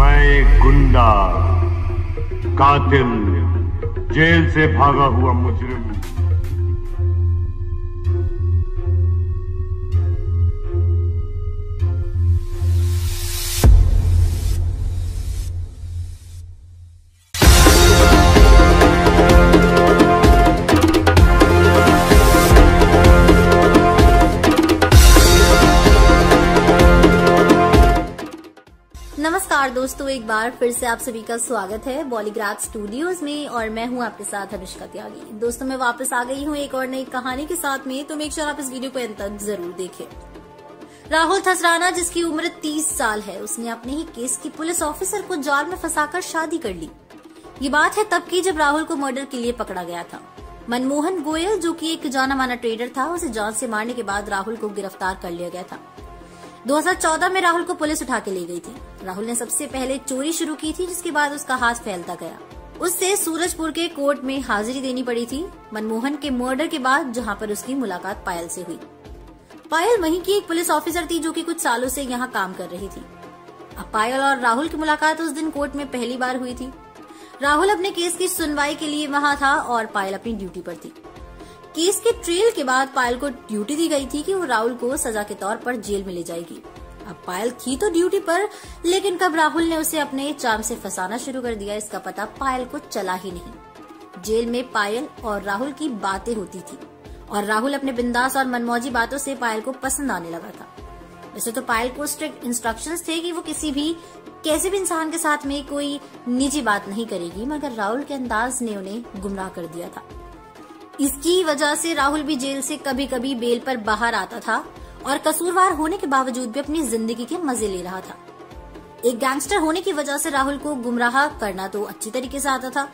मैं एक गुंडा कातिल जेल से भागा हुआ मुजरिम। नमस्कार दोस्तों, एक बार फिर से आप सभी का स्वागत है बॉलीग्राफ स्टूडियोज में और मैं हूँ आपके साथ अनुष्का त्यागी। दोस्तों, मैं वापस आ गई हूँ एक और नई कहानी के साथ में तो मेक श्योर आप इस वीडियो को अंत तक ज़रूर देखें। राहुल थसराना, जिसकी उम्र 30 साल है, उसने अपने ही केस की पुलिस ऑफिसर को जाल में फंसाकर शादी कर ली। ये बात है तब की जब राहुल को मर्डर के लिए पकड़ा गया था। मनमोहन गोयल, जो कि एक जाना माना ट्रेडर था, उसे जान से मारने के बाद राहुल को गिरफ़्तार कर लिया गया था। 2014 में राहुल को पुलिस उठा के ले गई थी। राहुल ने सबसे पहले चोरी शुरू की थी, जिसके बाद उसका हाथ फैलता गया। उससे सूरजपुर के कोर्ट में हाजिरी देनी पड़ी थी, मनमोहन के मर्डर के बाद, जहाँ पर उसकी मुलाकात पायल से हुई। पायल वहीं की एक पुलिस ऑफिसर थी, जो कि कुछ सालों से यहाँ काम कर रही थी। अब पायल और राहुल की मुलाकात उस दिन कोर्ट में पहली बार हुई थी। राहुल अपने केस की सुनवाई के लिए वहाँ था और पायल अपनी ड्यूटी पर थी। केस के ट्रेल के बाद पायल को ड्यूटी दी गई थी कि वो राहुल को सजा के तौर पर जेल में ले जाएगी। अब पायल थी तो ड्यूटी पर, लेकिन कब राहुल ने उसे अपने चाम से फंसाना शुरू कर दिया, इसका पता पायल को चला ही नहीं। जेल में पायल और राहुल की बातें होती थी, और राहुल अपने बिंदास और मनमौजी बातों से पायल को पसंद आने लगा था। वैसे तो पायल को स्ट्रिक्ट इंस्ट्रक्शन थे कि वो किसी भी, कैसे भी इंसान के साथ में कोई निजी बात नहीं करेगी, मगर राहुल के अंदाज ने उन्हें गुमराह कर दिया था। इसकी वजह से राहुल भी जेल से कभी कभी बेल पर बाहर आता था और कसूरवार होने के बावजूद भी अपनी ज़िंदगी के मज़े ले रहा था। एक गैंगस्टर होने की वजह से राहुल को गुमराह करना तो अच्छी तरीके से आता था,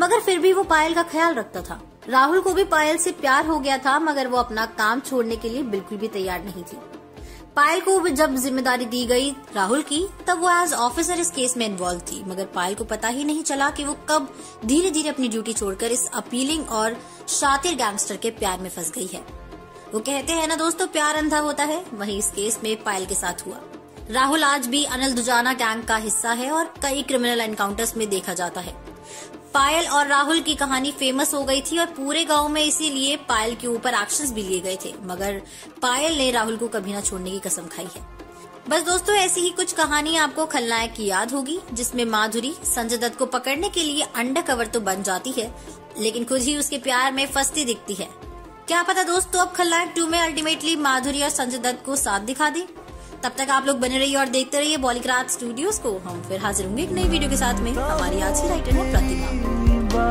मगर फिर भी वो पायल का ख्याल रखता था। राहुल को भी पायल से प्यार हो गया था, मगर वो अपना काम छोड़ने के लिए बिल्कुल भी तैयार नहीं थी। पायल को जब ज़िम्मेदारी दी गई राहुल की, तब वो एज ऑफिसर इस केस में इन्वॉल्व थी, मगर पायल को पता ही नहीं चला कि वो कब धीरे धीरे अपनी ड्यूटी छोड़कर इस अपीलिंग और शातिर गैंगस्टर के प्यार में फंस गई है। वो कहते हैं ना दोस्तों, प्यार अंधा होता है। वही इस केस में पायल के साथ हुआ। राहुल आज भी अनिल दुजाना गैंग का हिस्सा है और कई क्रिमिनल एनकाउंटर्स में देखा जाता है। पायल और राहुल की कहानी फ़ेमस हो गई थी और पूरे गाँव में इसीलिए पायल के ऊपर एक्शन भी लिए गए थे। मगर पायल ने राहुल को कभी ना छोड़ने की कसम खाई है। बस दोस्तों, ऐसी ही कुछ कहानी आपको खलनायक की याद होगी, जिसमें माधुरी संजय दत्त को पकड़ने के लिए अंडर कवर तो बन जाती है, लेकिन खुद ही उसके प्यार में फंसती दिखती है। क्या पता दोस्तों अब खलनायक टू में अल्टीमेटली माधुरी और संजय दत्त को साथ दिखा दे। तब तक आप लोग बने रहिए और देखते रहिए बॉलीग्राफ स्टूडियोज को। हम फिर हाजिर होंगे एक नई वीडियो के साथ में। हमारी आज की राइटर है प्रतिभा।